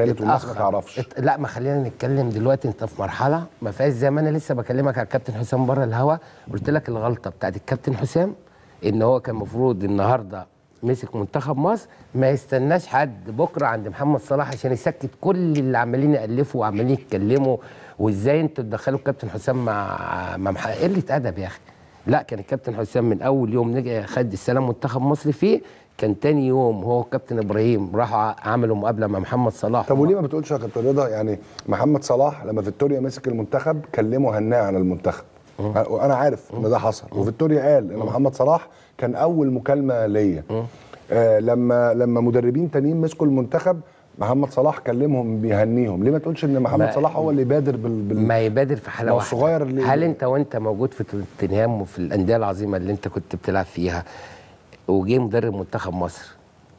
التالت والناس ما. تعرفش. ات... لا ما خلينا نتكلم دلوقتي انت في مرحلة ما فيهاش زي ما أنا لسه بكلمك على الكابتن حسام بره الهوا. قلت لك الغلطة بتاعت الكابتن حسام ان هو كان المفروض النهارده مسك منتخب مصر ما يستناش حد بكرة عند محمد صلاح عشان يسكت كل اللي عمالين يألفوا وعمالين يتكلموا. وازاي أنتوا تدخلوا الكابتن حسام مع مع مح... قلة أدب يا أخي. لا كان الكابتن حسام من أول يوم نجي خد السلام منتخب مصر فيه كان تاني يوم هو الكابتن إبراهيم راحوا عملوا مقابلة مع محمد صلاح. طب وليه ما بتقولش يا كابتن رضا يعني محمد صلاح لما فيكتوريا مسك المنتخب كلمه هناه عن المنتخب. وأنا عارف إن ده حصل. وفيكتوريا قال إن محمد صلاح كان أول مكالمة ليا. آه لما لما مدربين تانيين مسكوا المنتخب محمد صلاح كلمهم بيهنيهم. ليه ما تقولش إن محمد صلاح هو اللي بادر بال, بال... ما يبادر في حاله واحدة الصغير هل أنت وأنت موجود في توتنهام وفي الأندية العظيمة اللي أنت كنت بتلعب فيها وجه مدرب منتخب مصر.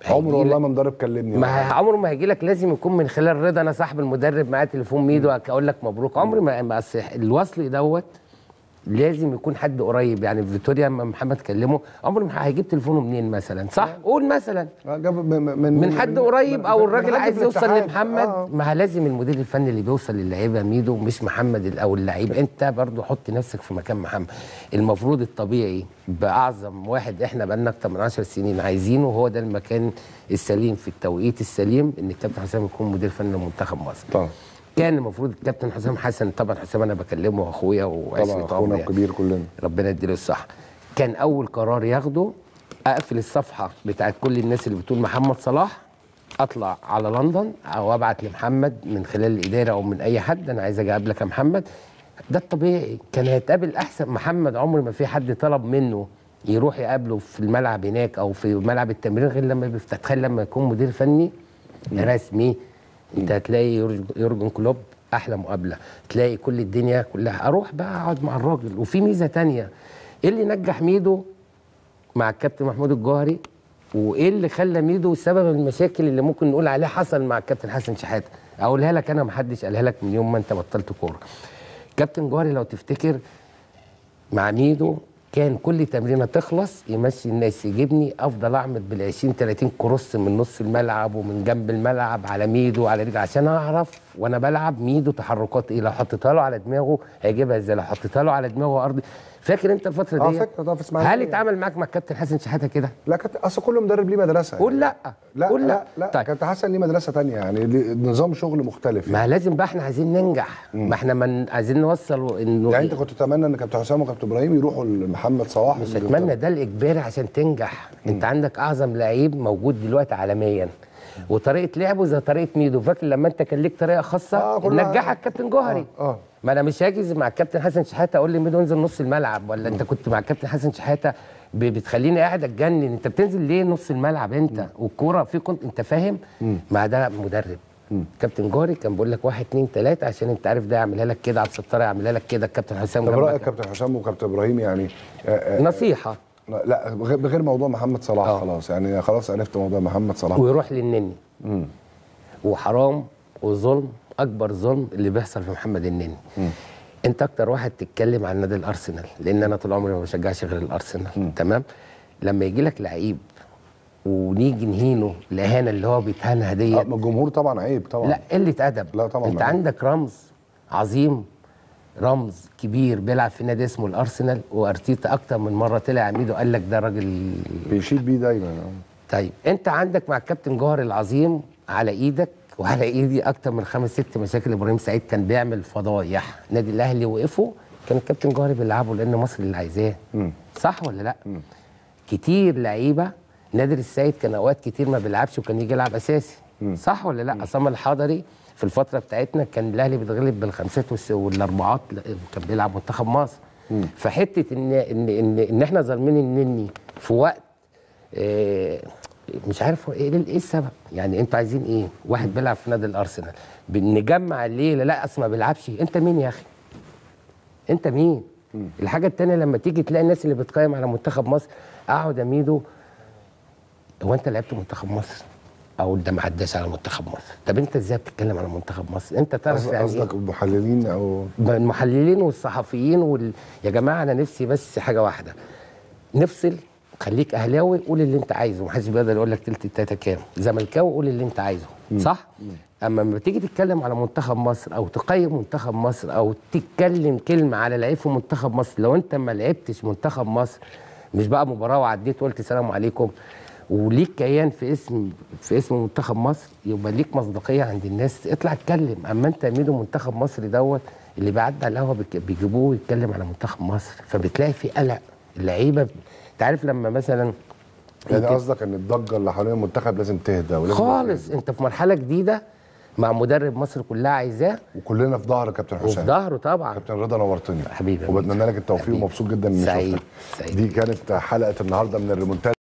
عمره والله ما مدرب كلمني ما عمره ما هيجي لك لازم يكون من خلال رضا أنا صاحب المدرب معايا تليفون ميدو أقول لك مبروك. عمري ما الوصل دوت لازم يكون حد قريب. يعني فيتوريا لما محمد كلمه عمره ما هيجيب تليفونه منين مثلا؟ صح؟ قول مثلا. آه، من من, من حد قريب أو الراجل عايز في يوصل. لمحمد آه. ما لازم المدير الفني اللي بيوصل للعيبة ميدو مش محمد أو اللعيب. أنت برضو حط نفسك في مكان محمد. المفروض الطبيعي بأعظم واحد إحنا بقالنا أكتر من 10 سنين عايزينه هو ده المكان السليم في التوقيت السليم إن الكابتن حسام يكون مدير فني لمنتخب مصر. طبعا. كان المفروض الكابتن حسام حسن طبعا حسام أنا بكلمه اخويا طبعا وعشره اخونا يعني. الكبير كلنا. ربنا يديله الصحة. كان أول قرار ياخده أقفل الصفحة بتاعت كل الناس اللي بتقول محمد صلاح أطلع على لندن أو أبعت لمحمد من خلال الإدارة أو من أي حد أنا عايز أجي أقابلك يا محمد. ده الطبيعي. كان هيتقابل أحسن محمد عمر ما في حد طلب منه يروح يقابله في الملعب هناك أو في ملعب التمرين غير لما بيفتح. تخيل لما يكون مدير فني رسمي انت هتلاقي يورج- يورجن كلوب أحلى مقابلة. تلاقي كل الدنيا كلها. أروح بقى اقعد مع الراجل. وفي ميزة تانية. إيه اللي نجح ميدو مع الكابتن محمود الجوهري؟ وايه اللي خلى ميدو سبب المشاكل اللي ممكن نقول عليها حصل مع الكابتن حسن شحاته اقولها لك أنا محدش قالها لك من يوم ما انت بطلت كورة. كابتن جوهري لو تفتكر مع ميدو كان كل تمرينة تخلص يمشي الناس يجيبني أفضل أعمل بال 20 30 كروس من نص الملعب ومن جنب الملعب على ميدو وعلى رجل عشان أعرف وأنا بلعب ميدو تحركات إيه لو حطيتها له على دماغه هيجيبها إزاي؟ لو حطيتها له على دماغه أرضي. فاكر انت الفترة آه دي؟ فاكر. ده في اسماعيليه هل اتعامل معاك مع الكابتن حسن شحاتة كده؟ لا كانت أصل كل مدرب ليه مدرسة قول لأ. لا قول لأ. لا طيب. كابتن حسن ليه مدرسة تانية يعني. نظام شغل مختلف يعني, ما لازم بقى إحنا عايزين ننجح. ما إحنا من عايزين نوصل انه يعني انت كنت تتمنى ان كابتن حسام وكابتن إبراهيم يروحوا لمحمد صلاح؟ مش اتمنى. ده الإجباري عشان تنجح. انت عندك أعظم لعيب موجود دلوقتي عالميا. وطريقة لعبه زي طريقة ميدو. فاكر لما انت كان ليك طريقة خاصة؟ آه، نجحك كابتن جوهري. آه, آه. ما أنا مش هاجي مع الكابتن حسن شحاتة أقول لي ميدو انزل نص الملعب. ولا انت كنت مع الكابتن حسن شحاتة بتخليني قاعد أتجنن. انت بتنزل ليه نص الملعب انت؟ والكورة في كنت انت فاهم؟ مع ده مدرب. كابتن جوهري كان بيقول لك واحد اتنين تلاتة عشان انت عارف ده يعملها لك كده عبد الستار يعملها لك كده. الكابتن حسام طب. رأيك كابتن حسام وكابتن إبراهيم يعني آه آه نصيحة. لا بغير موضوع محمد صلاح آه. خلاص. يعني خلاص عرفت موضوع محمد صلاح. ويروح للنني. وحرام وظلم أكبر ظلم اللي بيحصل في محمد النني. أنت أكتر واحد تتكلم عن نادي الأرسنال لأن أنا طول عمري ما بشجعش غير الأرسنال. تمام؟ لما يجي لك لعيب ونيجي نهينه الاهانه اللي هو بيتهانها آه ديت ما الجمهور طبعا عيب طبعا. لا قلة أدب. لا طبعا أنت عندك رمز عظيم. رمز كبير بيلعب في نادي اسمه الأرسنال وأرتيتا أكتر من مرة طلع عميد وقال لك ده راجل بيشيد بيه دايما آه. طيب أنت عندك مع الكابتن جوهر العظيم على إيدك وعلى إيدي أكتر من خمس ست مشاكل إبراهيم سعيد كان بيعمل فضايح. نادي الأهلي وقفوا كان الكابتن جوهري بيلعبه لأن مصر اللي عايزاه. صح ولا لأ؟ كتير لعيبة نادر السيد كان أوقات كتير ما بيلعبش وكان يجي يلعب أساسي. صح ولا لا؟ عصام الحضري في الفترة بتاعتنا كان الأهلي بيتغلب بالخمسات والأربعات لا، كان بيلعب منتخب مصر. فحته ان ان ان, إن إحنا ظالمين النني في وقت آه، مش عارف إيه إيه السبب؟ يعني أنتوا عايزين إيه؟ واحد بيلعب في نادي الأرسنال. بنجمع الليلة لا أصل ما بيلعبش. أنت مين يا أخي؟ أنت مين؟ الحاجة التانية لما تيجي تلاقي الناس اللي بتقيم على منتخب مصر أقعد اميدو هو أنت لعبت منتخب مصر؟ أو ده ما عداش على منتخب مصر. طب أنت إزاي بتتكلم على منتخب مصر؟ أنت تعرف يعني إيه؟ قصدك المحللين أو المحللين والصحفيين وال... يا جماعة أنا نفسي بس حاجة واحدة. نفصل خليك أهلاوي قول اللي أنت عايزه. محدش بيقدر يقول لك تلت التلاته كام. زملكاوي قول اللي أنت عايزه. صح؟ أما لما تيجي تتكلم على منتخب مصر أو تقيم منتخب مصر أو تتكلم كلمة على لعيب في منتخب مصر لو أنت ما لعبتش منتخب مصر مش بقى مباراة وعديت وقلت سلام عليكم. وليك كيان في اسم في اسم منتخب مصر يبقى ليك مصداقية عند الناس. اطلع اتكلم. اما انت ميدو منتخب مصر دوت اللي بيعدي على القهوة بيجيبوه يتكلم على منتخب مصر. فبتلاقي في قلق. اللعيبة انت عارف لما مثلا يعني قصدك إن الضجة اللي حوالين المنتخب لازم تهدى ولازم خالص. انت في مرحلة جديدة مع مدرب مصر كلها عايزاه. وكلنا في ظهر كابتن وفي حسام ظهره طبعا. كابتن رضا نورتني. حبيبي. وبتمنى لك التوفيق. ومبسوط جدا إني. شفتك. دي كانت حلقة النهارده من الريمونتاج